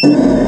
Música